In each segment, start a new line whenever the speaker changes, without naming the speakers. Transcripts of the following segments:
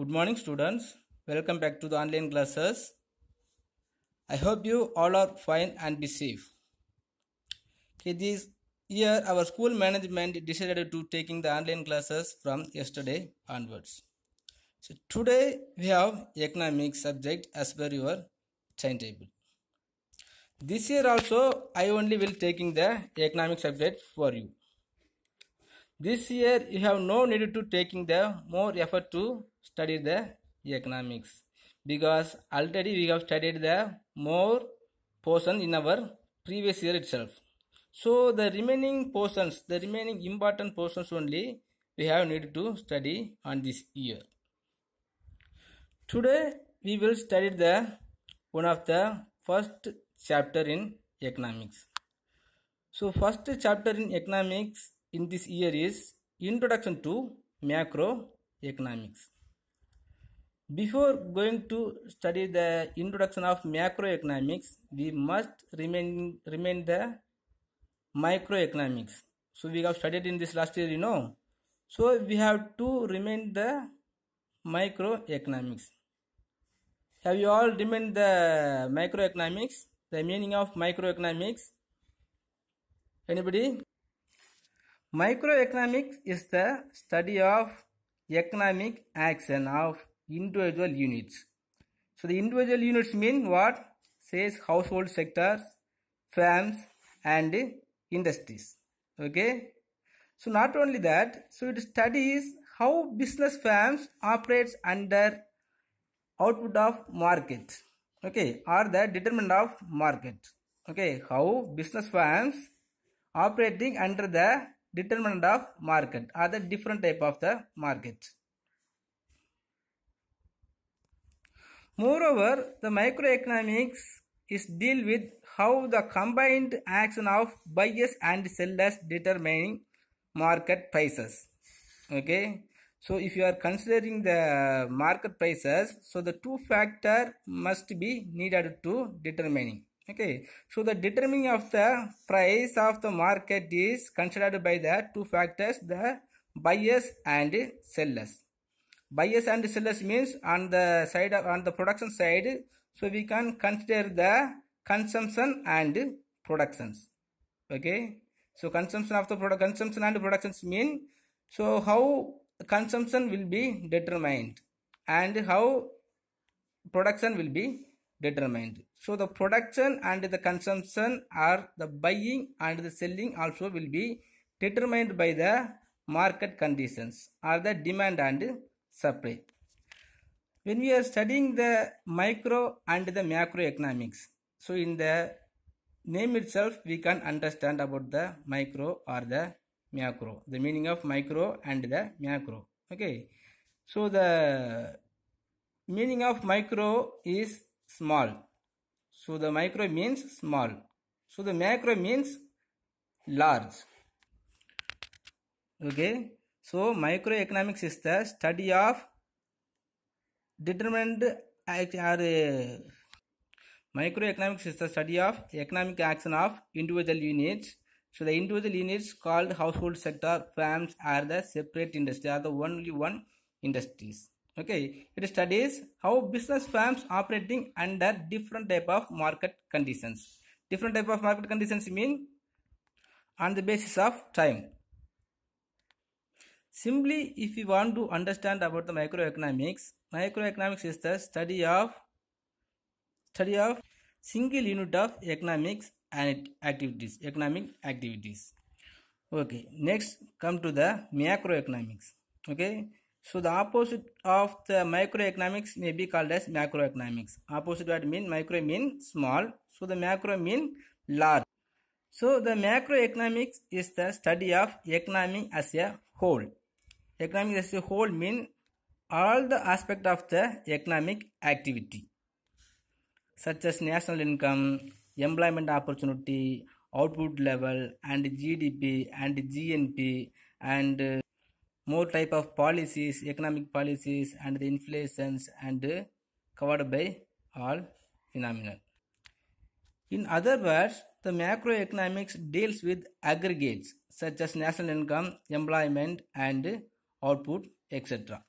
Good morning, students. Welcome back to the online classes. I hope you all are fine and be safe. Okay, this year our school management decided to taking the online classes from yesterday onwards. So today we have economics subject as per your timetable. This year also I only will taking the economic subject for you. This year you have no need to taking the more effort to study the economics because already we have studied the more portion in our previous year itself. So the remaining portions, the remaining important portions only we have need to study on this year. Today we will study the one of the first chapter in economics. So first chapter in economics in this year is Introduction to Macroeconomics. Before going to study the introduction of macroeconomics, we must remain remain the microeconomics. So we have studied in this last year, you know. So we have to remain the microeconomics. Have you all remained the microeconomics? The meaning of microeconomics? Anybody? Microeconomics is the study of economic action of individual units. So the individual units mean what? Says household sectors, firms and industries. Okay. So not only that, so it studies how business firms operates under output of market. Okay, or the determinant of market. Okay, how business firms operating under the determinant of market or the different type of the market. Moreover, the microeconomics is deal with how the combined action of buyers and sellers determining market prices. Okay. So if you are considering the market prices, so the two factor must be needed to determining. Okay. So the determining of the price of the market is considered by the two factors, the buyers and sellers buyers and sellers means on the side of on the production side so we can consider the consumption and productions. Okay? So consumption of the product consumption and productions mean so how consumption will be determined and how production will be determined. So the production and the consumption are the buying and the selling also will be determined by the market conditions or the demand and supply. When we are studying the micro and the macroeconomics, so in the name itself we can understand about the micro or the macro, the meaning of micro and the macro. Okay, so the meaning of micro is small. So the micro means small. So the macro means large. Okay, so microeconomics is the study of determined or uh, microeconomics is the study of economic action of individual units. So the individual units called household sector firms are the separate industry are the only one industries. Okay, it studies how business firms operating under different type of market conditions. Different type of market conditions mean on the basis of time. Simply, if you want to understand about the microeconomics, microeconomics is the study of study of single unit of economics and activities, economic activities. Okay, next come to the macroeconomics. Okay, so the opposite of the microeconomics may be called as macroeconomics. Opposite word mean micro mean small, so the macro mean large. So the macroeconomics is the study of economy as a whole economic as a whole mean all the aspect of the economic activity such as national income employment opportunity output level and gdp and gnp and uh, more type of policies economic policies and the inflations and uh, covered by all phenomena in other words the macroeconomics deals with aggregates such as national income employment and output etc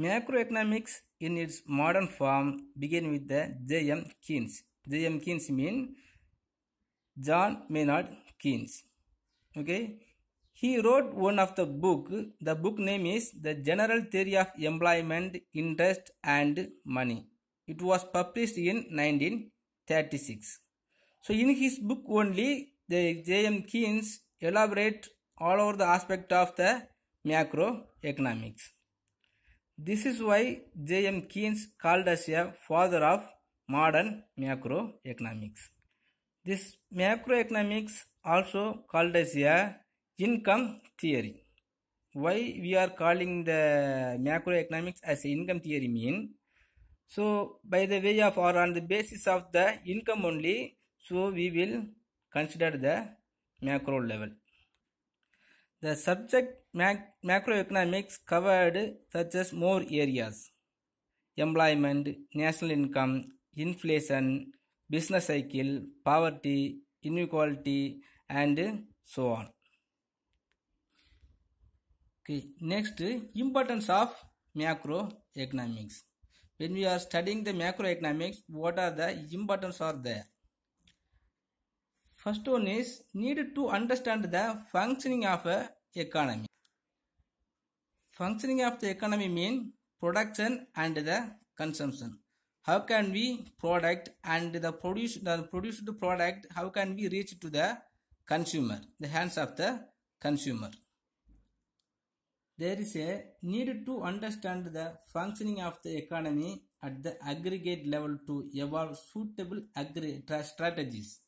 Macroeconomics in its modern form began with the J.M. Keynes. J.M. Keynes means John Maynard Keynes. Okay. He wrote one of the book. The book name is The General Theory of Employment, Interest and Money. It was published in 1936. So in his book only, the J.M. Keynes elaborate all over the aspect of the macroeconomics. This is why J.M. Keynes called as a father of modern macroeconomics. This macroeconomics also called as a income theory. Why we are calling the macroeconomics as income theory mean? So by the way of or on the basis of the income only, so we will consider the macro level. The subject mac- macroeconomics covered such as more areas employment, national income, inflation, business cycle, poverty, inequality, and so on. Okay, next importance of macroeconomics. When we are studying the macroeconomics, what are the importance are there? First one is need to understand the functioning of a economy. Functioning of the economy mean production and the consumption. How can we product and the produce the produced product how can we reach to the consumer, the hands of the consumer. There is a need to understand the functioning of the economy at the aggregate level to evolve suitable agri strategies.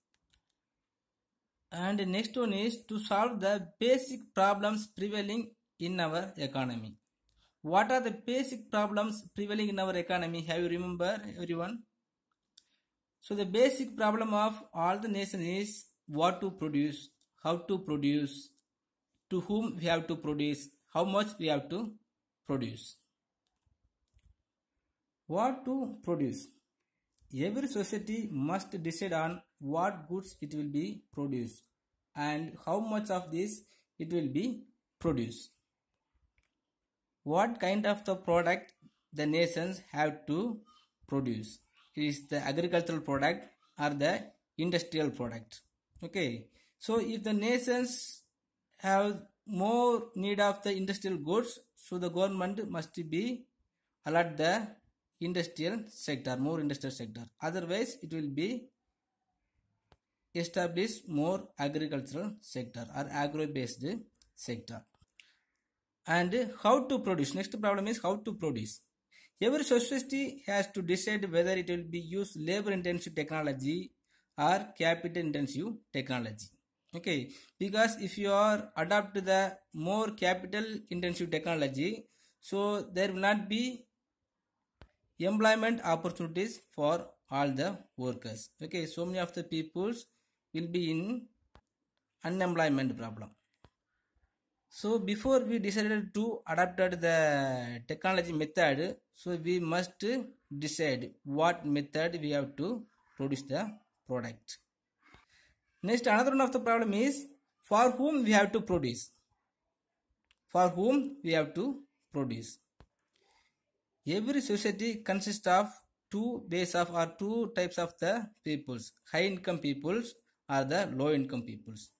and next one is to solve the basic problems prevailing in our economy. What are the basic problems prevailing in our economy? Have you remember everyone? So the basic problem of all the nation is what to produce how to produce to whom we have to produce how much we have to produce. What to produce? Every society must decide on what goods it will be produced and how much of this it will be produced what kind of the product the nations have to produce? Is the agricultural product or the industrial product. Okay. So if the nations have more need of the industrial goods so the government must be allot the industrial sector more industrial sector. Otherwise it will be establish more agricultural sector or agro based sector and how to produce. Next problem is how to produce. Every society has to decide whether it will be use labor intensive technology or capital intensive technology. Okay. Because if you are adopt the more capital intensive technology so there will not be employment opportunities for all the workers. Okay. So many of the peoples will be in unemployment problem so before we decided to adopt the technology method so we must decide what method we have to produce the product. Next another one of the problem is for whom we have to produce? For whom we have to produce? Every society consists of two base of or two types of the peoples. High income peoples or the low income peoples.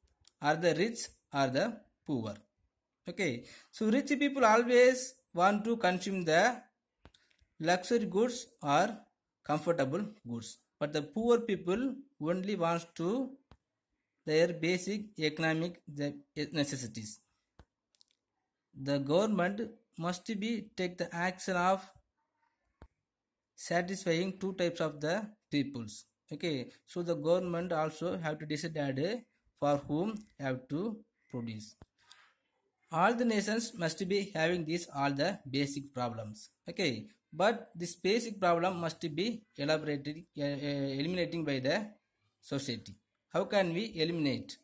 Are the rich or the poor okay. So rich people always want to consume the luxury goods or comfortable goods. But the poor people only wants to their basic economic necessities. The government must be take the action of satisfying two types of the peoples. Okay. So the government also have to decide for whom have to produce all the nations must be having these all the basic problems. Okay. But this basic problem must be elaborated uh, eliminating by the society. How can we eliminate?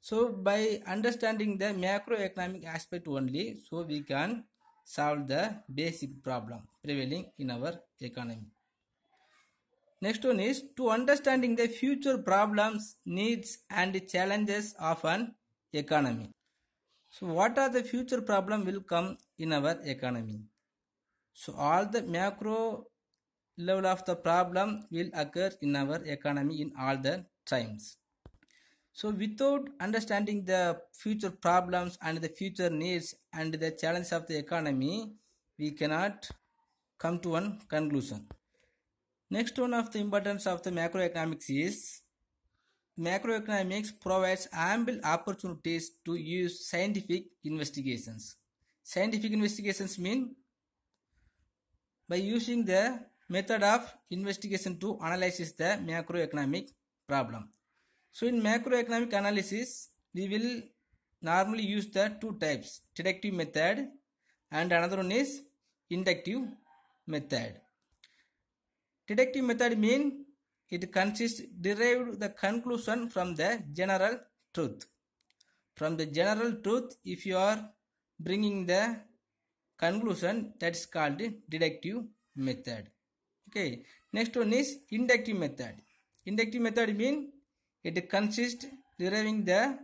So by understanding the macroeconomic aspect only so we can solve the basic problem prevailing in our economy. Next one is to understanding the future problems needs and challenges of an economy so what are the future problem will come in our economy So all the macro level of the problem will occur in our economy in all the times. So without understanding the future problems and the future needs and the challenges of the economy, we cannot come to one conclusion. Next one of the importance of the macroeconomics is macroeconomics provides ample opportunities to use scientific investigations. Scientific investigations mean by using the method of investigation to analyze the macroeconomic problem. So in macroeconomic analysis, we will normally use the two types, deductive method and another one is inductive method. Deductive method mean it consists derived the conclusion from the general truth. From the general truth, if you are bringing the conclusion, that is called deductive method. Okay. Next one is inductive method. Inductive method mean it consists deriving the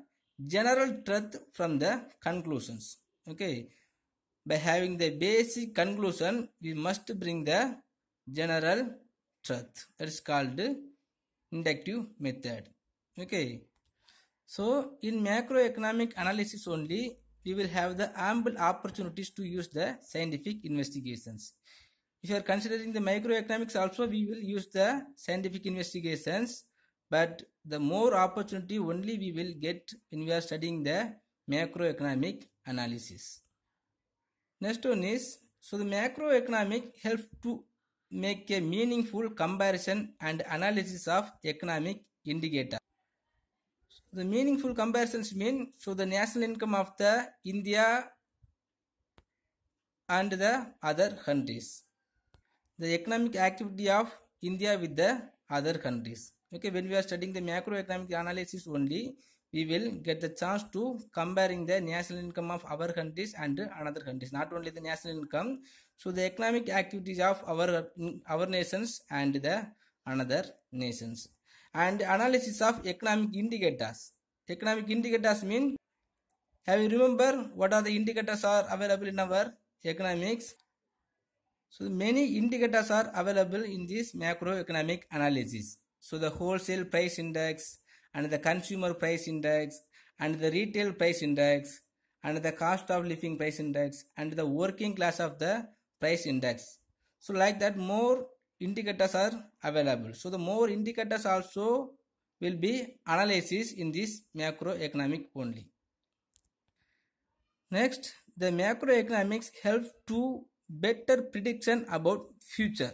general truth from the conclusions. Okay. By having the basic conclusion, we must bring the general truth. That is called inductive method. Okay. So in macroeconomic analysis only, we will have the ample opportunities to use the scientific investigations. If you are considering the microeconomics also, we will use the scientific investigations, but the more opportunity only we will get when we are studying the macroeconomic analysis. Next one is, so the macroeconomic helps to make a meaningful comparison and analysis of economic indicator. The meaningful comparisons mean so the national income of the India and the other countries. The economic activity of India with the other countries. Okay, when we are studying the macroeconomic analysis only, we will get the chance to comparing the national income of our countries and another countries. Not only the national income, so the economic activities of our our nations and the another nations. And analysis of economic indicators. Economic indicators mean have you remember what are the indicators are available in our economics? So many indicators are available in this macroeconomic analysis. So the wholesale price index and the consumer price index and the retail price index and the cost of living price index and the working class of the price index. So like that more indicators are available. So the more indicators also will be analysis in this macroeconomic only. Next the macroeconomics help to better prediction about future.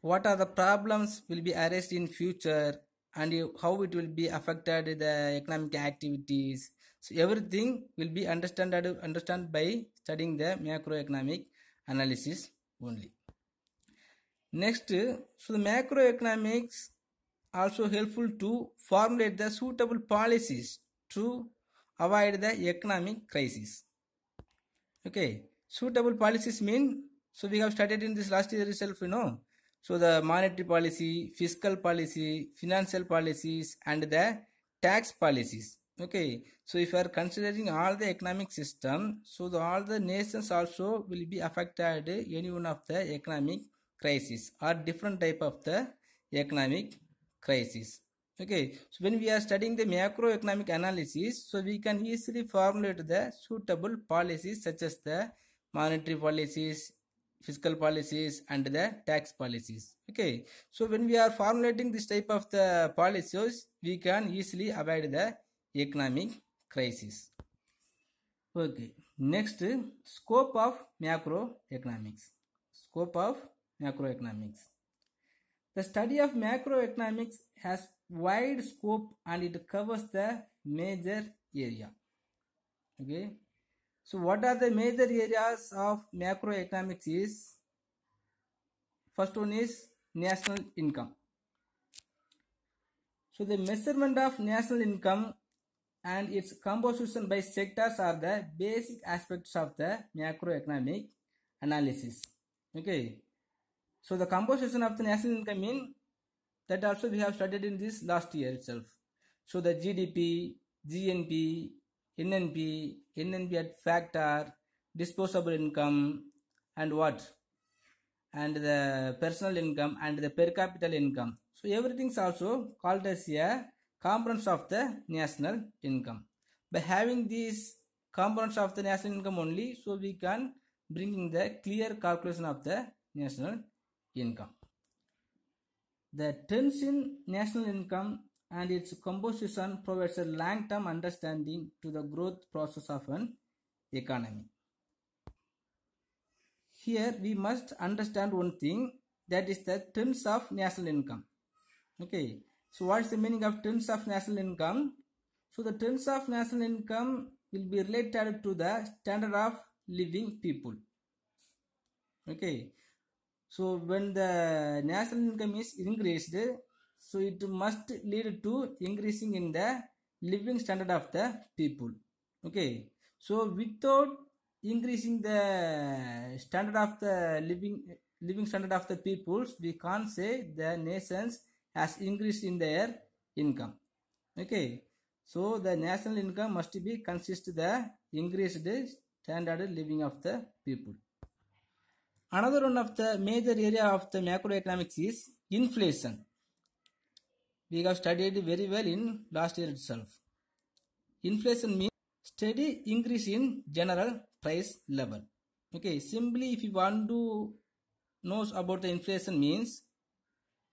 What are the problems will be arised in future and how it will be affected the economic activities. So everything will be understood understand by studying the macroeconomic analysis only. Next so the macroeconomics also helpful to formulate the suitable policies to avoid the economic crisis. Okay suitable policies mean so we have studied in this last year itself you know. So the monetary policy fiscal policy financial policies and the tax policies okay so if you are considering all the economic system so the, all the nations also will be affected any one of the economic crisis or different type of the economic crisis. Okay so when we are studying the macroeconomic analysis so we can easily formulate the suitable policies such as the monetary policies fiscal policies and the tax policies. Okay so when we are formulating this type of the policies we can easily avoid the economic crisis. Okay next scope of macroeconomics. Scope of macroeconomics. The study of macroeconomics has wide scope and it covers the major area. Okay so what are the major areas of macroeconomics is first one is national income. So the measurement of national income and its composition by sectors are the basic aspects of the macroeconomic analysis. Okay. So the composition of the national income in that also we have studied in this last year itself. So the GDP, GNP, NNP, NNP at factor, disposable income, and what and the personal income and the per capita income so everything's also called as a components of the national income. By having these components of the national income only so we can bring in the clear calculation of the national income. The trends in national income and its composition provides a long-term understanding to the growth process of an economy. Here we must understand one thing that is the trends of national income. Okay so what is the meaning of trends of national income? So the trends of national income will be related to the standard of living people. Okay. So when the national income is increased so it must lead to increasing in the living standard of the people. Okay. So without increasing the standard of the living living standard of the peoples we can't say the nations has increased in their income. Okay. So the national income must be consist the increased standard living of the people. Another one of the major area of the macroeconomics is inflation. We have studied very well in last year itself. Inflation means steady increase in general price level. Okay. Simply if you want to know about the inflation means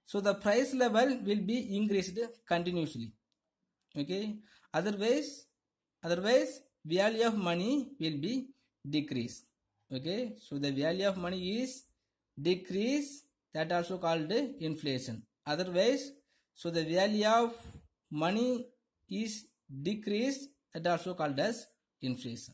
so the price level will be increased continuously. Okay? Otherwise otherwise value of money will be decrease okay? So the value of money is decrease that also called inflation. Otherwise so the value of money is decreased. That also called as inflation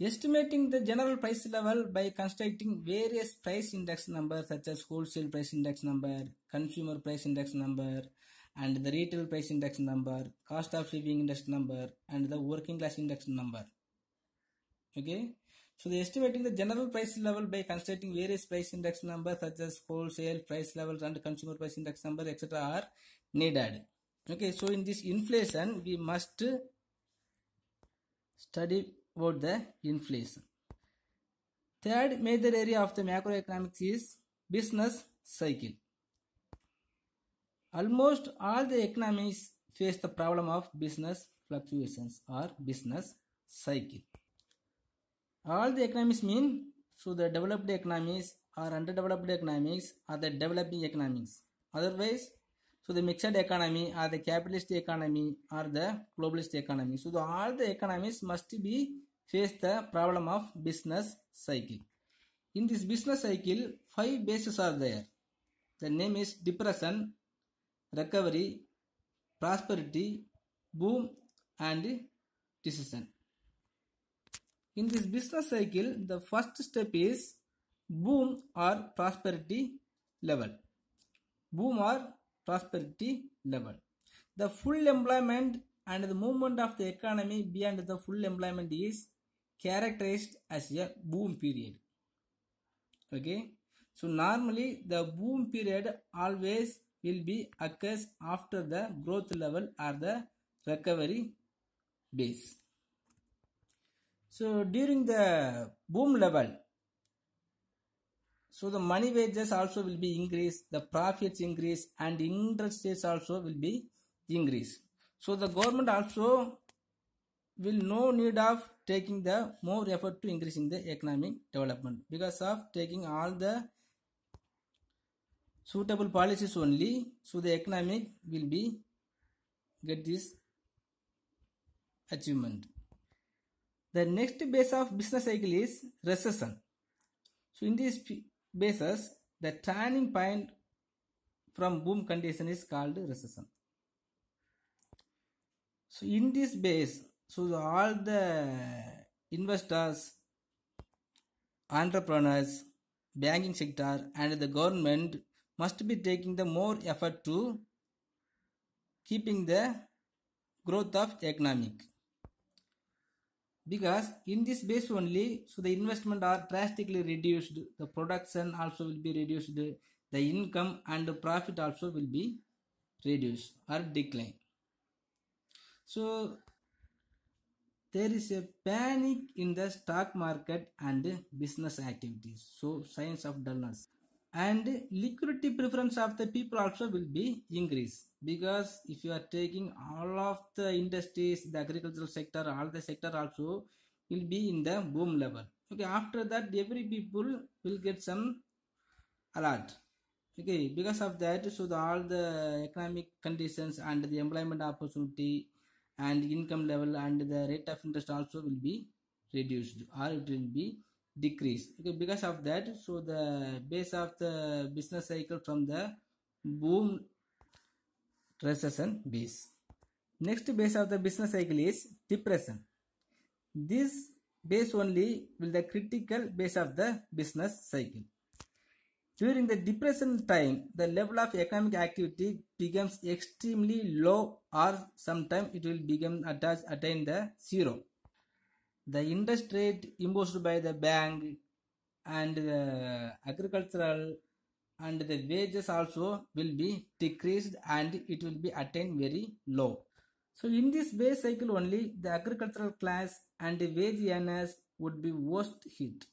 estimating the general price level by constructing various price index numbers such as wholesale price index number consumer price index number and the retail price index number cost of living index number and the working class index number. Okay? So the estimating the general price level by constructing various price index numbers such as wholesale price levels and consumer price index number etc are needed. Okay? So in this inflation we must study about the inflation. Third major area of the macroeconomics is business cycle. Almost all the economies face the problem of business fluctuations or business cycle. All the economies mean so the developed economies or underdeveloped economies are the developing economies. Otherwise so the mixed economy or the capitalist economy or the globalist economy. So the, all the economies must be face the problem of business cycle. In this business cycle five bases are there. The name is depression recovery prosperity boom and recession. In this business cycle the first step is boom or prosperity level. Boom or prosperity level. The full employment and the movement of the economy beyond the full employment is characterized as a boom period. Okay? So normally the boom period always will be occurs after the growth level or the recovery base so during the boom level so the money wages also will be increased the profits increase and interest rates also will be increased. So the government also will no need of taking the more effort to increasing the economic development. Because of taking all the suitable policies only so the economic will be get this achievement. The next base of business cycle is recession. So in this basis the turning point from boom condition is called recession. So in this base so the, all the investors entrepreneurs banking sector and the government must be taking the more effort to keeping the growth of economic. Because in this base only so the investment are drastically reduced the production also will be reduced the income and the profit also will be reduced or decline. So there is a panic in the stock market and business activities. So signs of dullness. And liquidity preference of the people also will be increased because if you are taking all of the industries, the agricultural sector, all the sector also will be in the boom level. Okay, after that every people will get some alert okay because of that so the, all the economic conditions and the employment opportunity and income level and the rate of interest also will be reduced or it will be decreased. Okay because of that so the base of the business cycle from the boom recession base. Next base of the business cycle is depression. This base only will the critical base of the business cycle during the depression time, the level of economic activity becomes extremely low or sometimes it will become attached attain the zero. The interest rate imposed by the bank and the agricultural and the wages also will be decreased and it will be attained very low. So in this base cycle only the agricultural class and the wage earners would be worst hit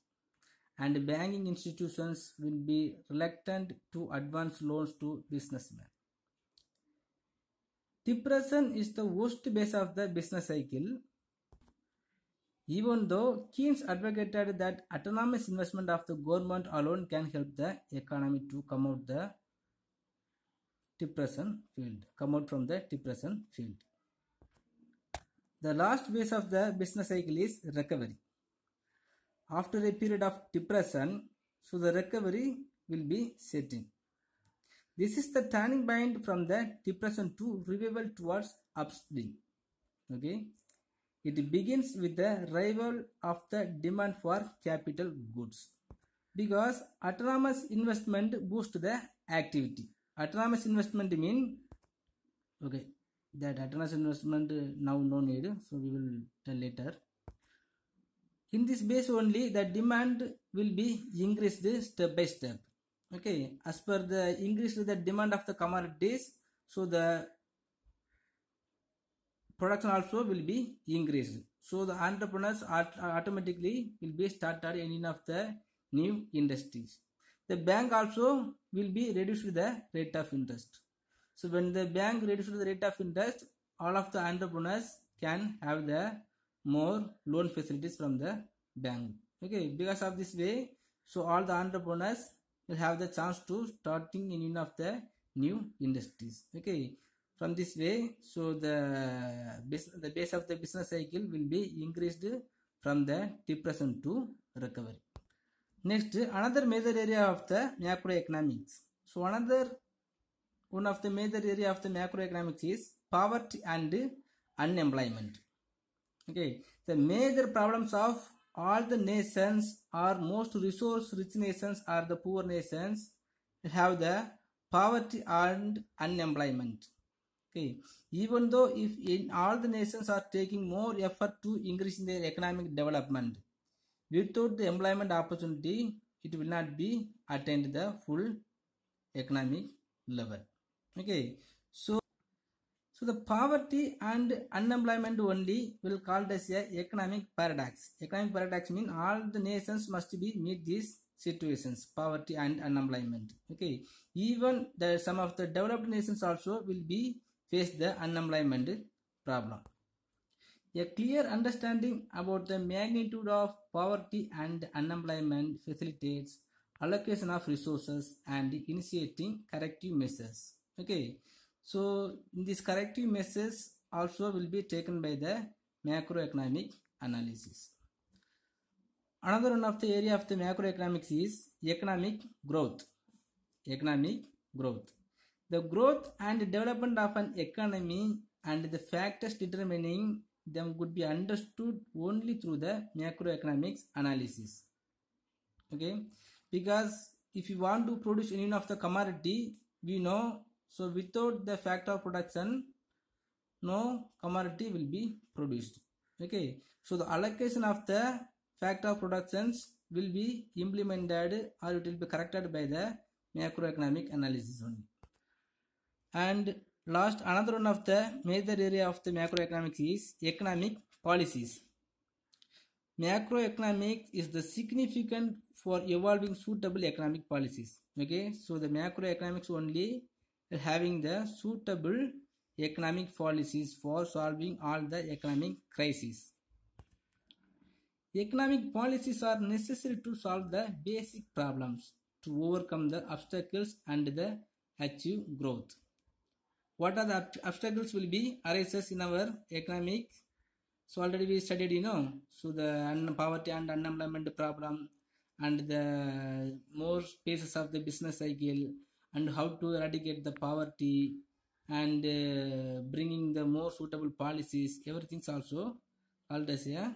and banking institutions will be reluctant to advance loans to businessmen. Depression is the worst base of the business cycle. Even though Keynes advocated that autonomous investment of the government alone can help the economy to come out the depression field, come out from the depression field. The last base of the business cycle is recovery after a period of depression, so the recovery will be setting. This is the turning point from the depression to revival towards upswing. Okay, it begins with the revival of the demand for capital goods because autonomous investment boost the activity. Autonomous investment mean okay that autonomous investment now no need, so we will tell later in this base only the demand will be increased step by step. Okay as per the increase the demand of the commodities so the production also will be increased. So the entrepreneurs automatically will be started in any of the new industries. The bank also will be reduced the rate of interest. So when the bank reduces the rate of interest all of the entrepreneurs can have the more loan facilities from the bank. Okay because of this way so all the entrepreneurs will have the chance to starting in one of the new industries. Okay from this way so the the base of the business cycle will be increased from the depression to recovery. Next another major area of the macroeconomics. So another one of the major area of the macroeconomics is poverty and unemployment okay. The major problems of all the nations or most resource rich nations or the poor nations have the poverty and unemployment. Okay. Even though if in all the nations are taking more effort to increase their economic development without the employment opportunity it will not be attained the full economic level. Okay. So so the poverty and unemployment only will called as a economic paradox. Economic paradox mean all the nations must be meet these situations, poverty and unemployment. Okay, even the some of the developed nations also will be face the unemployment problem. A clear understanding about the magnitude of poverty and unemployment facilitates allocation of resources and initiating corrective measures. Okay, so this corrective measures also will be taken by the macroeconomic analysis. Another one of the area of the macroeconomics is economic growth. Economic growth. The growth and development of an economy and the factors determining them could be understood only through the macroeconomics analysis. Okay, because if you want to produce any of the commodity, we know so without the factor of production, no commodity will be produced. Okay. So the allocation of the factor of productions will be implemented or it will be corrected by the macroeconomic analysis only. And last another one of the major area of the macroeconomics is economic policies. macroeconomics is the significant for evolving suitable economic policies okay so the macroeconomics only having the suitable economic policies for solving all the economic crises economic policies are necessary to solve the basic problems to overcome the obstacles and the achieve growth. What are the ob- obstacles will be arises in our economic? So already we studied you know so the poverty and unemployment problem and the more phases of the business cycle and how to eradicate the poverty and uh, bringing the more suitable policies everything's also called as a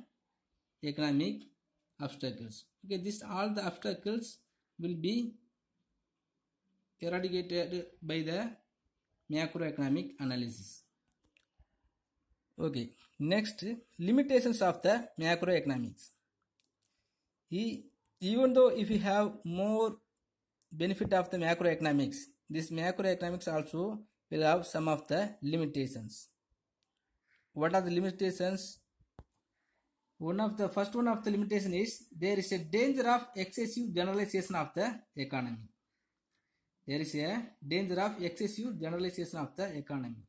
economic obstacles. Okay this all the obstacles will be eradicated by the macroeconomic analysis. Okay next limitations of the macroeconomics. Even though if you have more benefit of the macroeconomics. This macroeconomics also will have some of the limitations. What are the limitations? One of the first one of the limitation is there is a danger of excessive generalization of the economy. There is a danger of excessive generalization of the economy.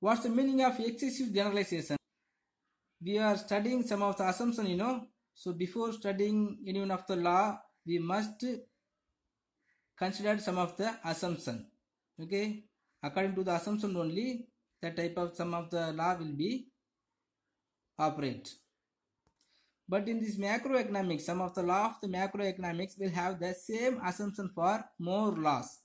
What's the meaning of excessive generalization? We are studying some of the assumption you know. So before studying any one of the law we must consider some of the assumption. Okay? According to the assumption only that type of some of the law will be operate. But in this macroeconomics some of the law of the macroeconomics will have the same assumption for more laws.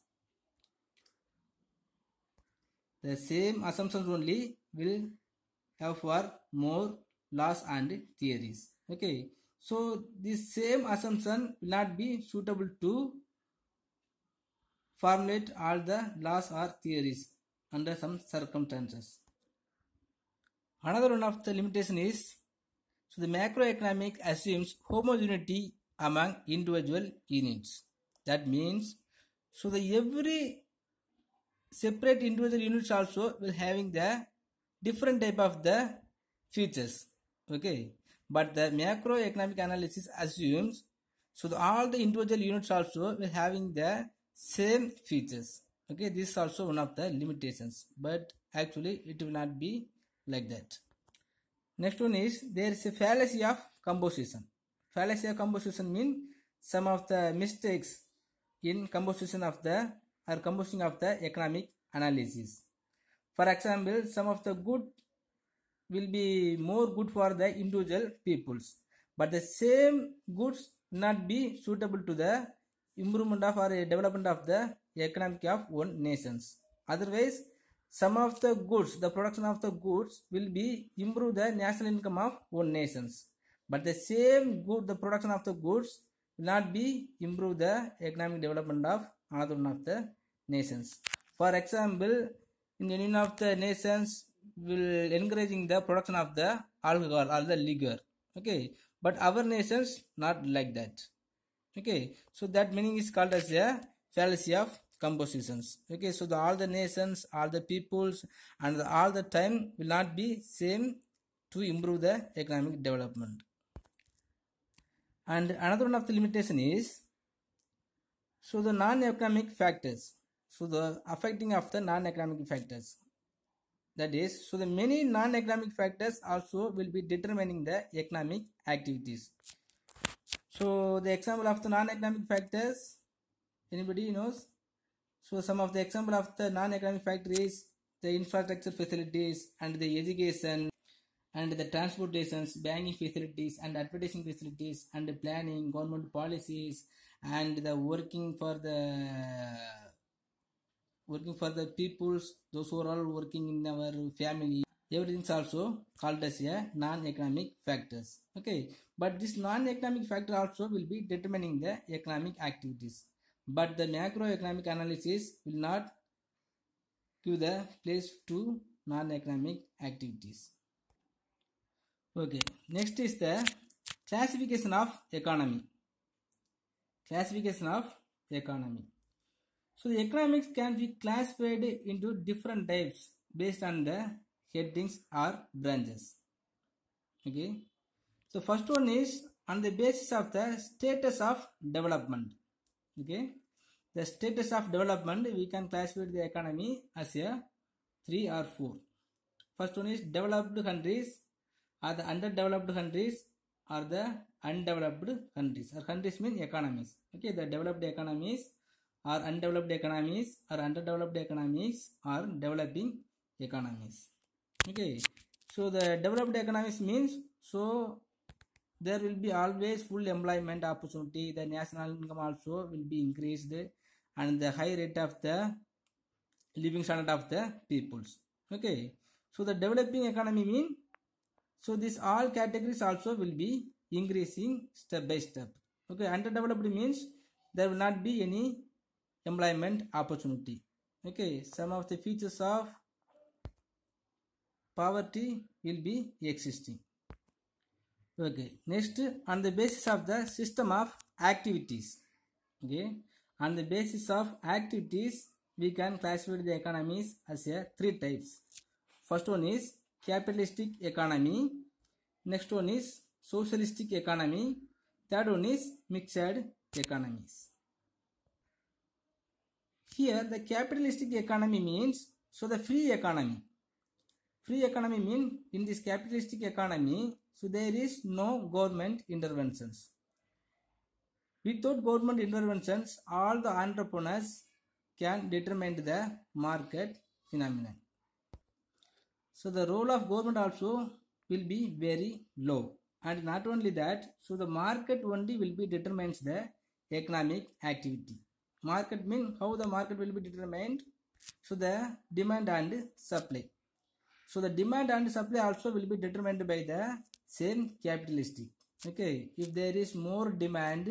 The same assumptions only will have for more laws and theories. Okay? So this same assumption will not be suitable to formulate all the laws or theories under some circumstances. Another one of the limitation is so the macroeconomic assumes homogeneity among individual units. That means so the every separate individual units also will having the different type of the features okay? But the macroeconomic analysis assumes so the, all the individual units also will having the same features. Okay this is also one of the limitations but actually it will not be like that. Next one is there is a fallacy of composition. Fallacy of composition mean some of the mistakes in composition of the or composition of the economic analysis. For example some of the good will be more good for the individual peoples but the same goods not be suitable to the improvement of or development of the economic of one nations. Otherwise some of the goods the production of the goods will be improve the national income of one nations. But the same good the production of the goods will not be improve the economic development of another one of the nations. For example in any one of the nations will encouraging the production of the alcohol or the liquor. Okay? But our nations not like that okay so that meaning is called as a fallacy of compositions. Okay so the, all the nations all the peoples and the, all the time will not be same to improve the economic development. And another one of the limitation is so the non-economic factors so the affecting of the non-economic factors. That is so the many non-economic factors also will be determining the economic activities so the example of the non-economic factors anybody knows? So some of the example of the non-economic factors the infrastructure facilities and the education and the transportations banking facilities and advertising facilities and planning government policies and the working for the working for the peoples those who are all working in our family everything is also called as a non-economic factors. Okay. But this non-economic factor also will be determining the economic activities. But the macroeconomic analysis will not give the place to non-economic activities. Okay. Next is the classification of economy. Classification of economy. So the economics can be classified into different types based on the headings or branches okay So first one is on the basis of the status of development. Okay, the status of development we can classify the economy as a three or four. First one is developed countries, or the underdeveloped countries, or the undeveloped countries. Or countries mean economies. Okay, the developed economies, or undeveloped economies, or underdeveloped economies, or developing economies. Okay, so the developed economies means so there will be always full employment opportunity the national income also will be increased and the high rate of the living standard of the peoples. Okay so the developing economy mean so these all categories also will be increasing step by step. Okay underdeveloped means there will not be any employment opportunity. Okay some of the features of poverty will be existing. Okay next on the basis of the system of activities. Okay on the basis of activities we can classify the economies as a three types. First one is capitalistic economy. Next one is socialistic economy. Third one is mixed economies. Here the capitalistic economy means so the free economy free economy mean in this capitalistic economy so there is no government interventions. Without government interventions all the entrepreneurs can determine the market phenomenon. So the role of government also will be very low. And not only that so the market only will be determines the economic activity. Market mean how the market will be determined? So the demand and supply so the demand and supply also will be determined by the same capitalistic. Okay? If there is more demand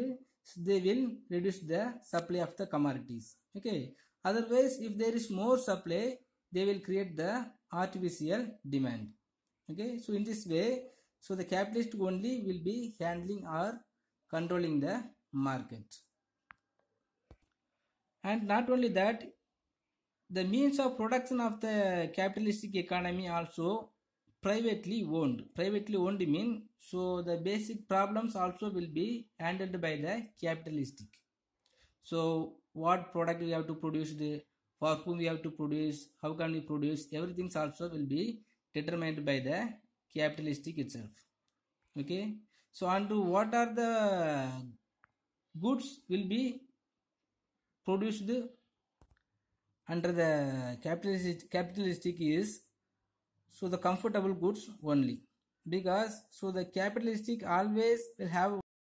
they will reduce the supply of the commodities. Okay? Otherwise if there is more supply they will create the artificial demand. Okay? So in this way so the capitalist only will be handling or controlling the market. And not only that the means of production of the capitalistic economy also privately owned. Privately owned mean so the basic problems also will be handled by the capitalistic. So what product we have to produce the for whom we have to produce how can we produce everything also will be determined by the capitalistic itself. Okay? So and what are the goods will be produced under the capitalistic capitalistic is so the comfortable goods only. Because so the capitalistic always will have